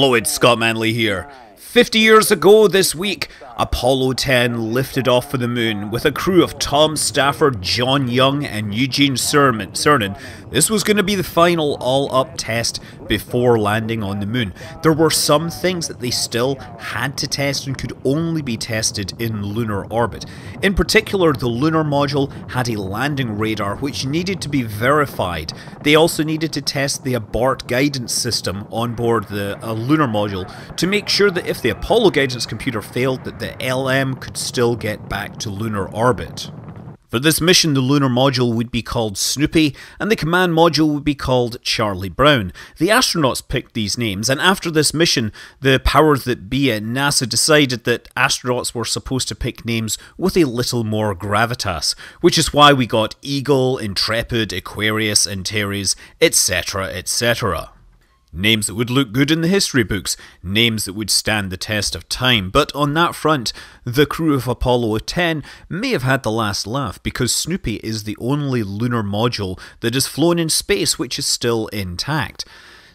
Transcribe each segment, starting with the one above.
Hello, it's Scott Manley here. 50 years ago this week, Apollo 10 lifted off for the moon with a crew of Tom Stafford, John Young, and Eugene Cernan. This was going to be the final all up test before landing on the moon. There were some things that they still had to test and could only be tested in lunar orbit. In particular, the lunar module had a landing radar which needed to be verified. They also needed to test the abort guidance system on board the uh, lunar module to make sure that if the Apollo guidance computer failed that the LM could still get back to lunar orbit. For this mission, the lunar module would be called Snoopy, and the command module would be called Charlie Brown. The astronauts picked these names, and after this mission, the powers that be at NASA decided that astronauts were supposed to pick names with a little more gravitas, which is why we got Eagle, Intrepid, Aquarius, Antares, etc., etc. Names that would look good in the history books, names that would stand the test of time. But on that front, the crew of Apollo 10 may have had the last laugh because Snoopy is the only lunar module that has flown in space which is still intact.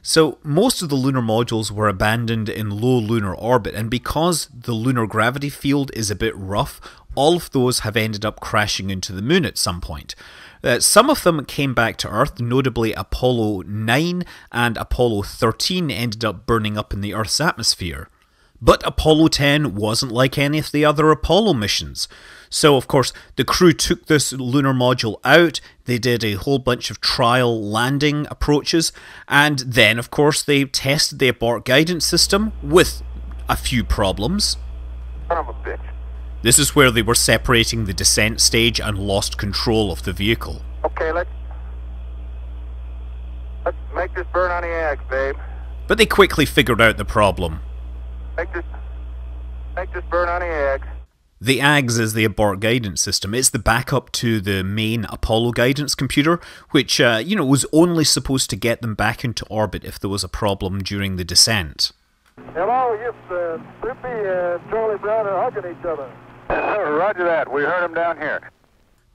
So, most of the lunar modules were abandoned in low lunar orbit, and because the lunar gravity field is a bit rough, all of those have ended up crashing into the moon at some point. Uh, some of them came back to Earth, notably Apollo 9 and Apollo 13 ended up burning up in the Earth's atmosphere. But Apollo 10 wasn't like any of the other Apollo missions. So, of course, the crew took this lunar module out, they did a whole bunch of trial landing approaches, and then, of course, they tested the abort guidance system with a few problems. Of a bitch. This is where they were separating the descent stage and lost control of the vehicle. Okay, let's let's make this burn on the AGS, babe. But they quickly figured out the problem. Make this make this burn on the AGS. The AGS is the abort guidance system. It's the backup to the main Apollo guidance computer, which, uh, you know, was only supposed to get them back into orbit if there was a problem during the descent. Hello, yes, uh, Snoopy and Charlie Brown are hugging each other. Roger that. We heard him down here.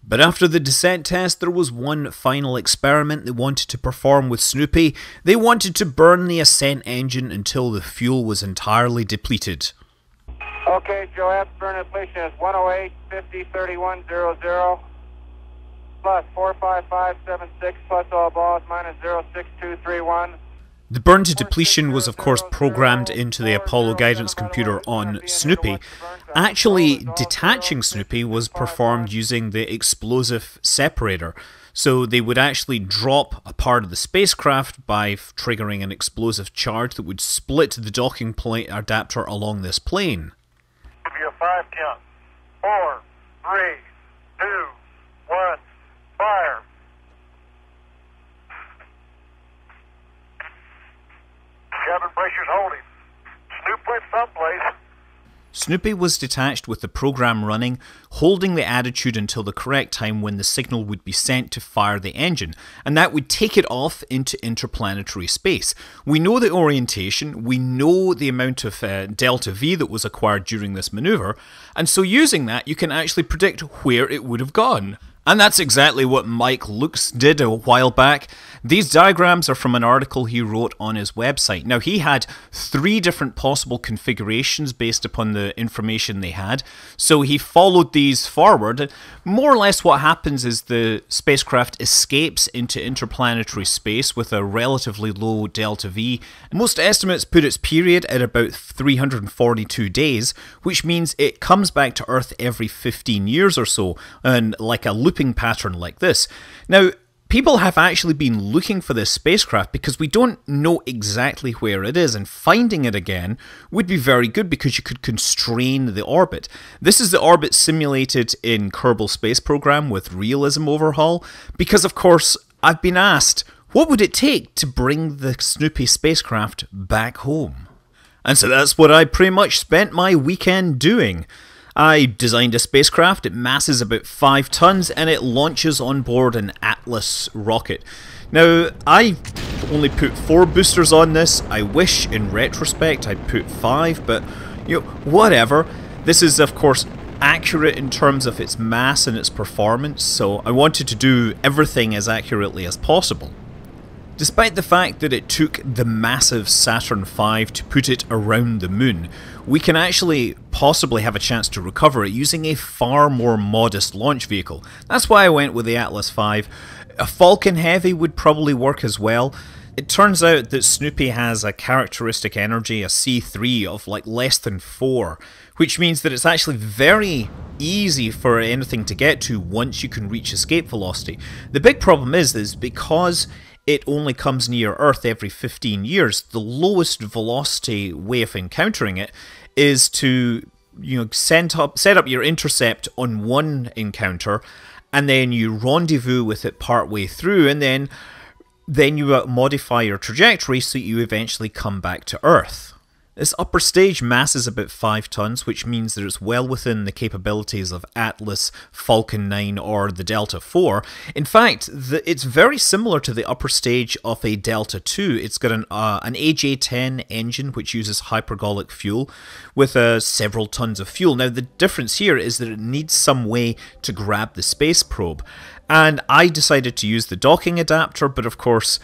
But after the descent test, there was one final experiment they wanted to perform with Snoopy. They wanted to burn the ascent engine until the fuel was entirely depleted. Okay, Joe, burn depletion is 108 50 31 00 plus 45576 plus all balls minus 06231. The burn to depletion was, of course, programmed into the Apollo guidance computer on Snoopy. Actually, detaching Snoopy was performed using the explosive separator. So they would actually drop a part of the spacecraft by triggering an explosive charge that would split the docking plate adapter along this plane. Five count. Four, three, two, one, fire. Holding. Snoop went someplace. Snoopy was detached with the program running, holding the attitude until the correct time when the signal would be sent to fire the engine, and that would take it off into interplanetary space. We know the orientation, we know the amount of uh, delta V that was acquired during this maneuver, and so using that, you can actually predict where it would have gone. And that's exactly what Mike Loucks did a while back. These diagrams are from an article he wrote on his website. Now, he had three different possible configurations based upon the information they had, so he followed these forward. More or less, what happens is the spacecraft escapes into interplanetary space with a relatively low delta V. Most estimates put its period at about 342 days, which means it comes back to Earth every 15 years or so, and like a looping pattern like this. Now, people have actually been looking for this spacecraft because we don't know exactly where it is, and finding it again would be very good because you could constrain the orbit. This is the orbit simulated in Kerbal Space Program with realism overhaul, because of course, I've been asked, what would it take to bring the Snoopy spacecraft back home? And so that's what I pretty much spent my weekend doing. I designed a spacecraft, it masses about 5 tons, and it launches on board an Atlas rocket. Now, I only put 4 boosters on this, I wish in retrospect I'd put 5, but you know, whatever. This is of course accurate in terms of its mass and its performance, so I wanted to do everything as accurately as possible. Despite the fact that it took the massive Saturn V to put it around the moon, we can actually possibly have a chance to recover it using a far more modest launch vehicle. That's why I went with the Atlas V. A Falcon Heavy would probably work as well. It turns out that Snoopy has a characteristic energy, a C3, of like less than 4, which means that it's actually very easy for anything to get to once you can reach escape velocity. The big problem is, is because it only comes near Earth every 15 years, the lowest velocity way of encountering it is to you know set up set up your intercept on one encounter and then you rendezvous with it partway through and then then you modify your trajectory so you eventually come back to Earth. This upper stage mass is about 5 tons, which means that it's well within the capabilities of Atlas, Falcon 9 or the Delta 4. In fact, the, it's very similar to the upper stage of a Delta 2. It's got an, uh, an AJ-10 engine which uses hypergolic fuel with uh, several tons of fuel. Now the difference here is that it needs some way to grab the space probe. And I decided to use the docking adapter, but of course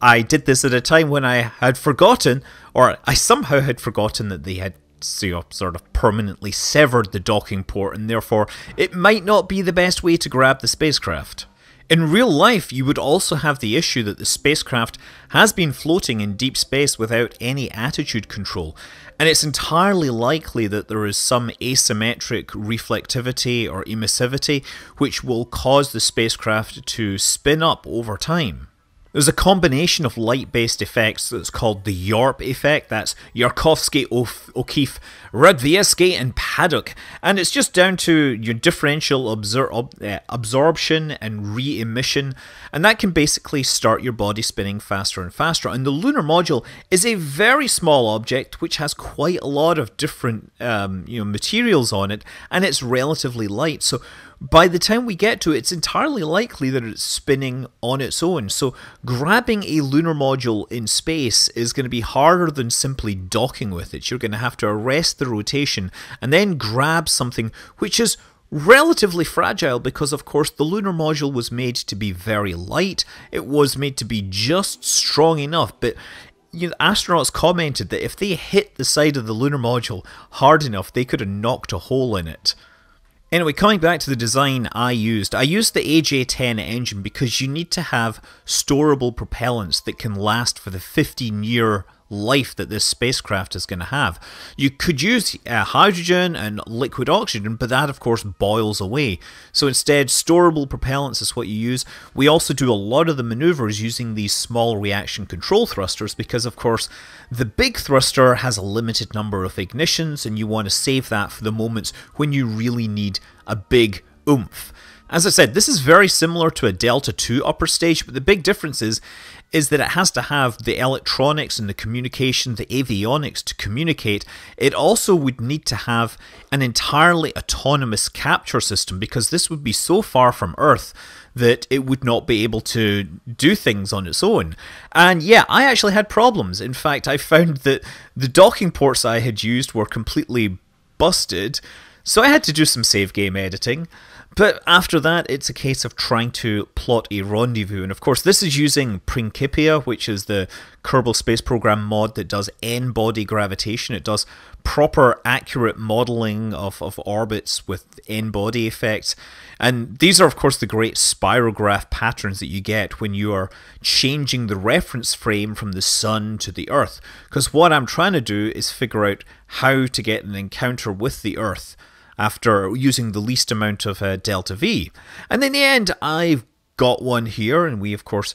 I did this at a time when I had forgotten, or I somehow had forgotten that they had sort of permanently severed the docking port, and therefore it might not be the best way to grab the spacecraft. In real life, you would also have the issue that the spacecraft has been floating in deep space without any attitude control, and it's entirely likely that there is some asymmetric reflectivity or emissivity which will cause the spacecraft to spin up over time. There's a combination of light-based effects that's called the YORP effect. That's Yarkovsky, O'Keefe, Radzievskii, and Paddack. And it's just down to your differential absor uh, absorption and re-emission. And that can basically start your body spinning faster and faster. And the lunar module is a very small object which has quite a lot of different um, you know, materials on it. And it's relatively light. So by the time we get to it, it's entirely likely that it's spinning on its own. So grabbing a lunar module in space is going to be harder than simply docking with it. You're going to have to arrest the rotation and then grab something which is relatively fragile because of course the lunar module was made to be very light. It was made to be just strong enough, but you know, astronauts commented that if they hit the side of the lunar module hard enough, they could have knocked a hole in it. Anyway, coming back to the design I used, I used the AJ10 engine because you need to have storable propellants that can last for the 15 year life that this spacecraft is going to have. You could use uh, hydrogen and liquid oxygen, but that of course boils away. So instead, storable propellants is what you use. We also do a lot of the maneuvers using these small reaction control thrusters because of course the big thruster has a limited number of ignitions and you want to save that for the moments when you really need a big oomph. As I said, this is very similar to a Delta II upper stage, but the big difference is is that it has to have the electronics and the communication, the avionics to communicate. It also would need to have an entirely autonomous capture system because this would be so far from Earth that it would not be able to do things on its own. And yeah, I actually had problems. In fact, I found that the docking ports I had used were completely busted, so I had to do some save game editing. But after that, it's a case of trying to plot a rendezvous. And of course, this is using Principia, which is the Kerbal Space Program mod that does n-body gravitation. It does proper, accurate modeling of, of orbits with n-body effects. And these are, of course, the great spirograph patterns that you get when you are changing the reference frame from the Sun to the Earth. Because what I'm trying to do is figure out how to get an encounter with the Earth after using the least amount of uh, delta V. And in the end, I've got one here, and we, of course,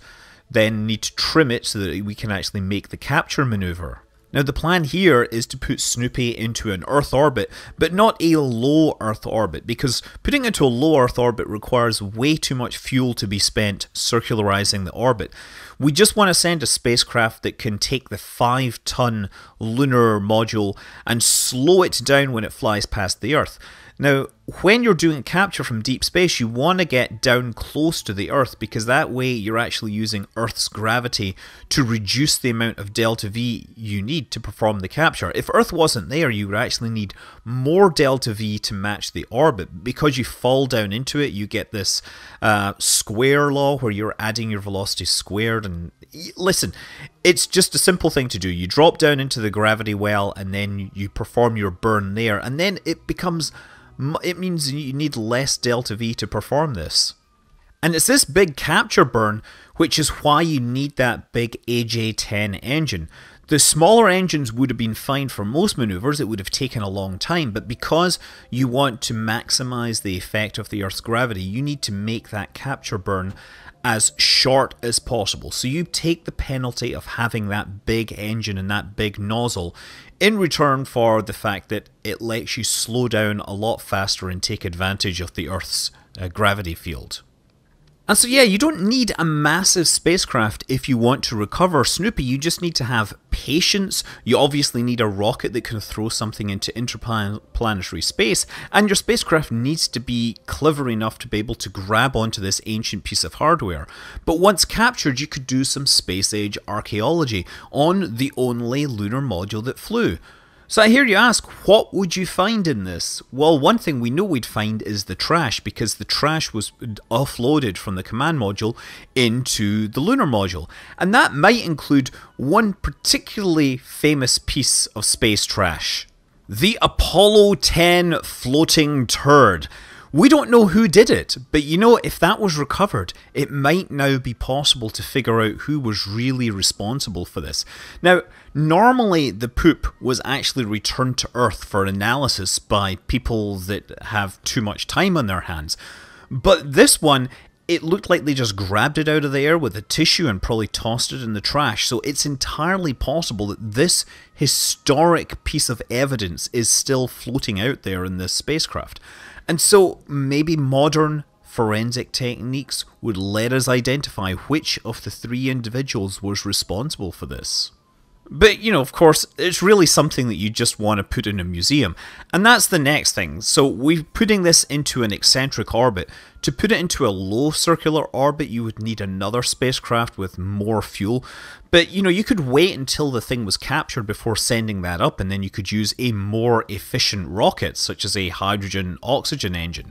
then need to trim it so that we can actually make the capture maneuver. Now the plan here is to put Snoopy into an Earth orbit, but not a low Earth orbit, because putting into a low Earth orbit requires way too much fuel to be spent circularizing the orbit. We just want to send a spacecraft that can take the 5 ton lunar module and slow it down when it flies past the Earth. Now, when you're doing capture from deep space, you want to get down close to the Earth because that way you're actually using Earth's gravity to reduce the amount of delta V you need to perform the capture. If Earth wasn't there, you would actually need more delta V to match the orbit. Because you fall down into it, you get this uh, square law where you're adding your velocity squared. And listen, it's just a simple thing to do. You drop down into the gravity well and then you perform your burn there, and then it becomes it means you need less delta V to perform this. And it's this big capture burn which is why you need that big AJ10 engine. The smaller engines would have been fine for most maneuvers, it would have taken a long time, but because you want to maximize the effect of the Earth's gravity, you need to make that capture burn as short as possible. So you take the penalty of having that big engine and that big nozzle in return for the fact that it lets you slow down a lot faster and take advantage of the Earth's uh, gravity field. And so, yeah, you don't need a massive spacecraft if you want to recover Snoopy. You just need to have patience. You obviously need a rocket that can throw something into interplanetary space. And your spacecraft needs to be clever enough to be able to grab onto this ancient piece of hardware. But once captured, you could do some space age archaeology on the only lunar module that flew. So I hear you ask, what would you find in this? Well, one thing we know we'd find is the trash, because the trash was offloaded from the command module into the lunar module. And that might include one particularly famous piece of space trash. The Apollo 10 floating turd. We don't know who did it, but you know, if that was recovered, it might now be possible to figure out who was really responsible for this. Now, normally the poop was actually returned to Earth for analysis by people that have too much time on their hands. But this one, it looked like they just grabbed it out of the air with a tissue and probably tossed it in the trash. So it's entirely possible that this historic piece of evidence is still floating out there in this spacecraft. And so maybe modern forensic techniques would let us identify which of the three individuals was responsible for this. But, you know, of course, it's really something that you just want to put in a museum. And that's the next thing. So we're putting this into an eccentric orbit. To put it into a low circular orbit, you would need another spacecraft with more fuel. But, you know, you could wait until the thing was captured before sending that up, and then you could use a more efficient rocket, such as a hydrogen-oxygen engine.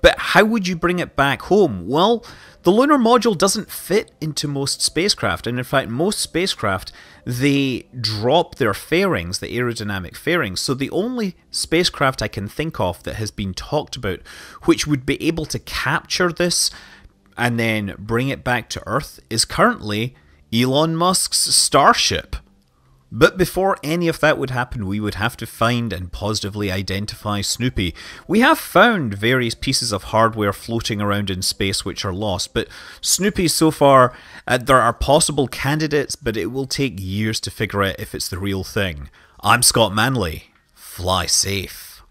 But how would you bring it back home? Well, the lunar module doesn't fit into most spacecraft, and in fact, most spacecraft they drop their fairings, the aerodynamic fairings. So the only spacecraft I can think of that has been talked about, which would be able to capture this and then bring it back to Earth, is currently Elon Musk's Starship. But before any of that would happen, we would have to find and positively identify Snoopy. We have found various pieces of hardware floating around in space which are lost, but Snoopy so far, uh, there are possible candidates, but it will take years to figure out if it's the real thing. I'm Scott Manley. Fly safe.